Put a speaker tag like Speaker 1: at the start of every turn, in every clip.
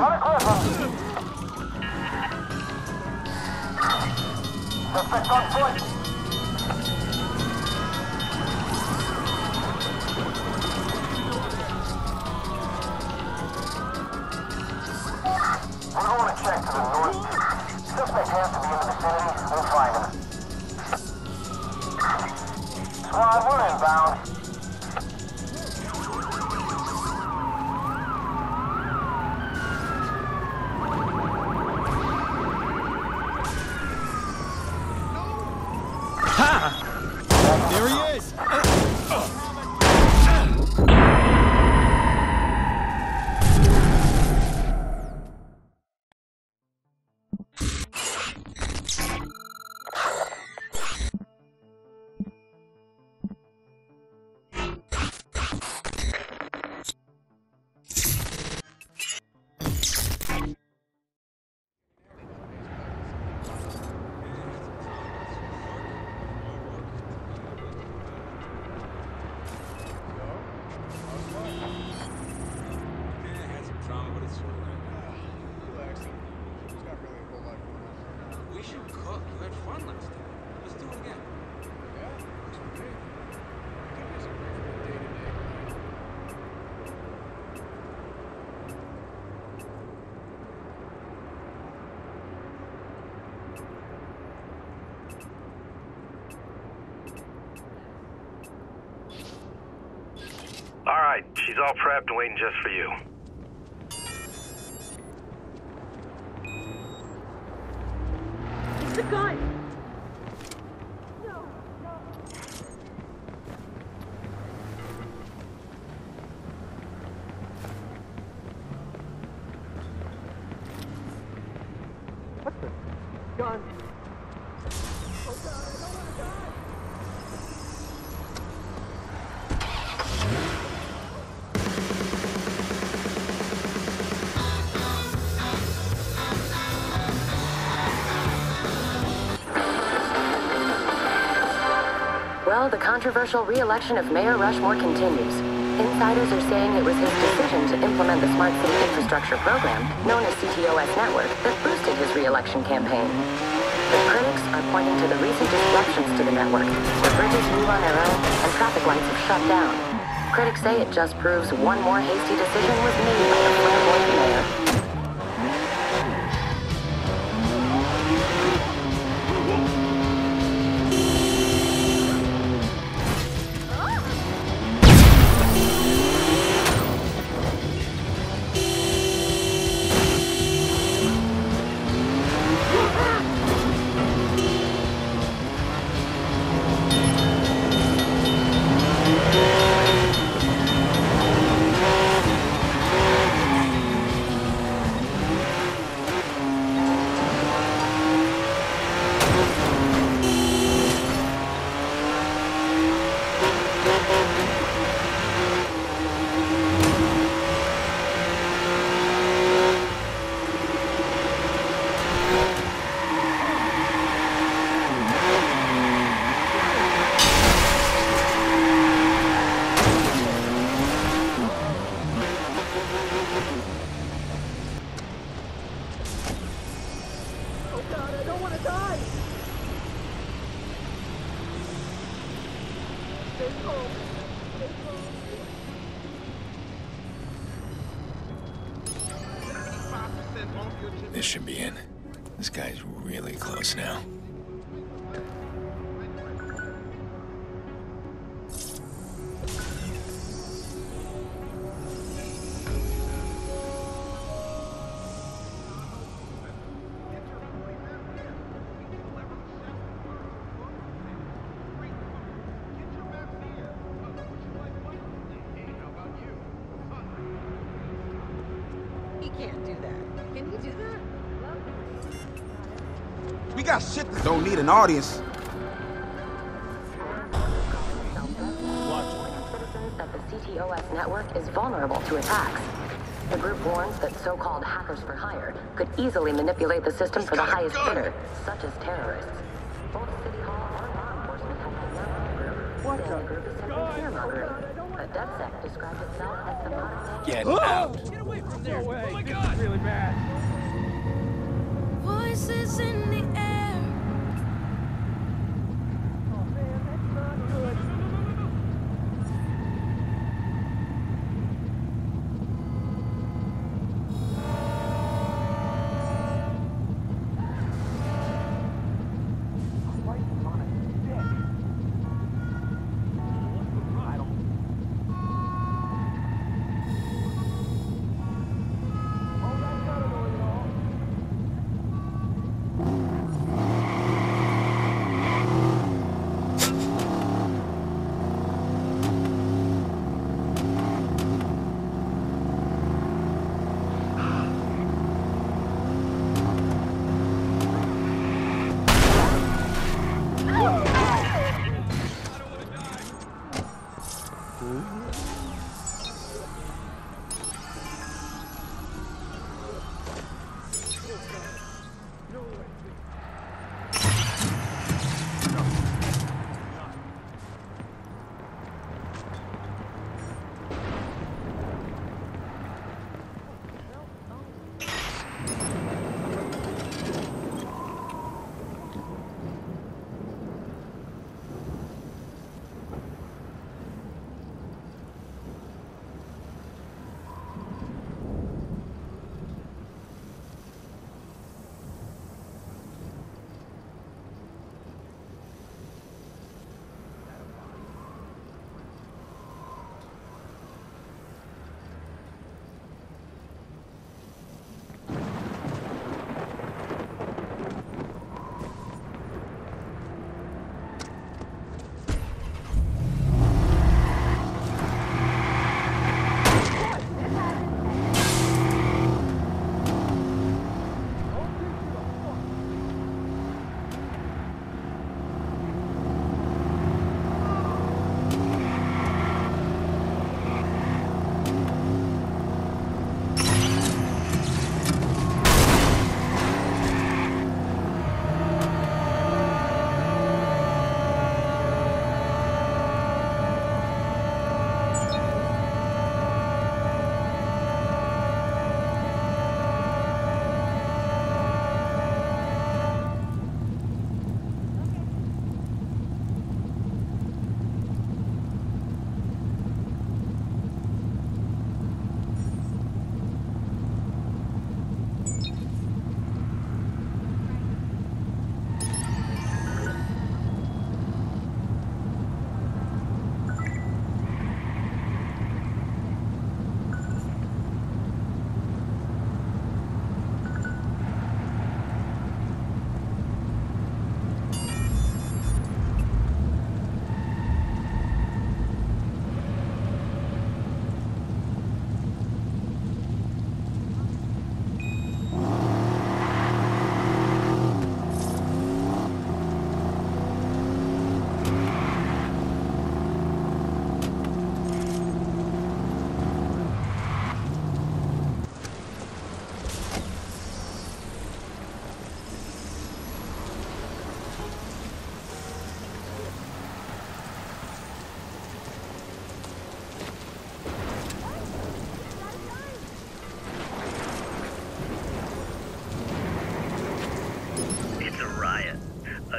Speaker 1: Suspect on foot. To check to the has to be in the vicinity. We'll find him. Squad, we're inbound.
Speaker 2: Right,
Speaker 3: she's all prepped and waiting just for you.
Speaker 4: It's the gun! The
Speaker 5: controversial re-election of Mayor Rushmore continues. Insiders are saying it was his decision to implement the Smart City Infrastructure Program, known as CTOS Network, that boosted his re-election campaign. Critics are pointing to the recent disruptions to the network, where bridges move on their own and traffic lights have shut down. Critics say it just proves one more hasty decision was made by the flamboyant mayor.
Speaker 6: This should be in. This guy's really close now.
Speaker 4: Can he do that?
Speaker 7: We got shit that don't need an audience.
Speaker 5: citizens that the CTOS network is vulnerable to attacks. The group warns that so-called hackers for hire could easily manipulate the system for the highest bidder, such as terrorists. Both City Hall and law enforcement have been warned the group. Warning the group is simply fear-mongering. But DedSec described itself as the modern
Speaker 6: Get out!
Speaker 2: Get away from there! Oh my god! really bad.
Speaker 8: Voices in the air.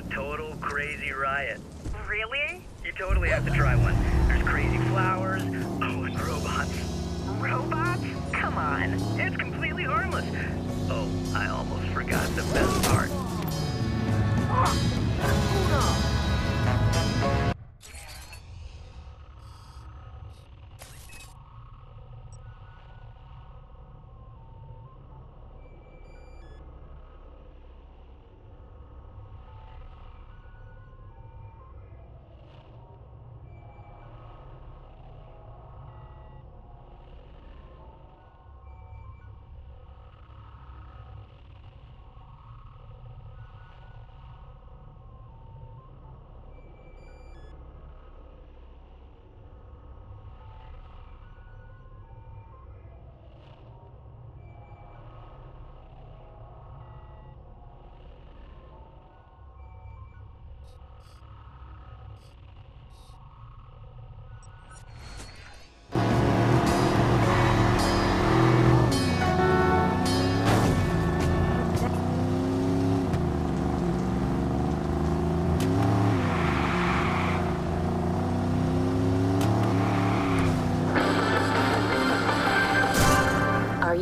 Speaker 3: A total crazy riot.
Speaker 9: Really?
Speaker 3: You totally have to try one. There's crazy flowers. Oh, and robots.
Speaker 9: Robots? Come on.
Speaker 3: It's completely harmless. Oh, I almost forgot the best part. Oh.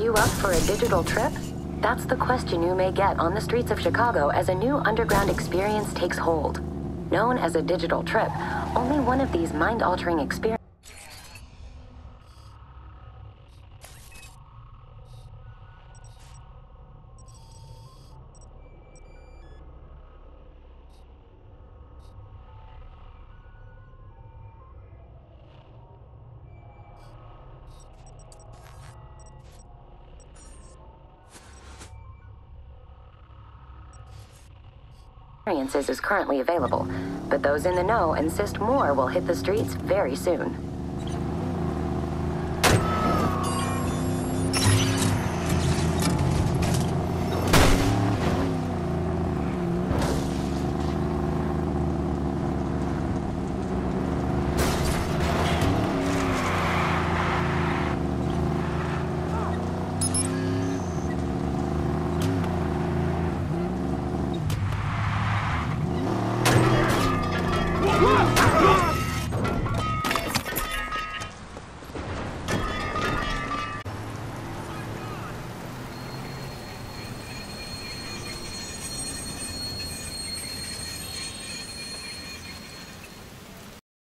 Speaker 5: You up for a digital trip? That's the question you may get on the streets of Chicago as a new underground experience takes hold. Known as a digital trip, only one of these mind altering experiences. Experiences is currently available, but those in the know insist more will hit the streets very soon.